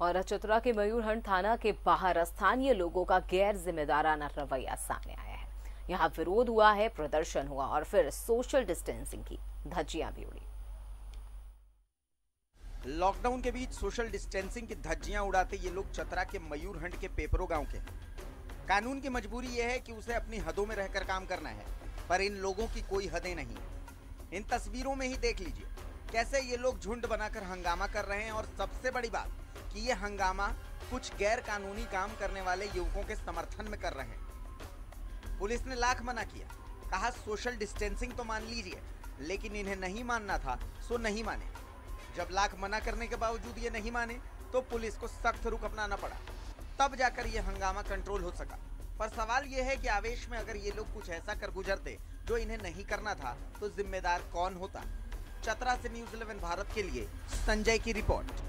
और चतुरा के मयूरहंड थाना के बाहर स्थानीय लोगों का गैर जिम्मेदाराना रवैया सामने आया है। यहाँ विरोध हुआ है, प्रदर्शन हुआ और फिर सोशल डिस्टेंसिंग की धज्जियाँ भी उड़ी। लॉकडाउन के बीच सोशल डिस्टेंसिंग की धज्जियाँ उड़ाते ये लोग चतरा के मयूरहंड के पेपरो गाँव के कानून की मजबूरी यह है कि उसे अपनी हदों में रहकर काम करना है, पर इन लोगों की कोई हदें नहीं है। इन तस्वीरों में ही देख लीजिए, कैसे ये लोग झुंड बनाकर हंगामा कर रहे हैं और सबसे बड़ी बात कि ये हंगामा कुछ गैर कानूनी काम करने वाले युवकों के समर्थन में कर रहे हैं। पुलिस ने लाख मना किया। कहा, सोशल डिस्टेंसिंग तो मान लीजिए, लेकिन इन्हें नहीं मानना था, सो नहीं माने। जब लाख मना करने के बावजूद ये नहीं माने तो पुलिस को सख्त रुख अपनाना पड़ा। तब जाकर ये हंगामा कंट्रोल हो सका। पर सवाल ये है कि आवेश में अगर ये लोग कुछ ऐसा कर गुजरते, जो इन्हें नहीं करना था तो जिम्मेदार कौन होता? चतरा से न्यूज़ इलेवन भारत के लिए, संजय की रिपोर्ट।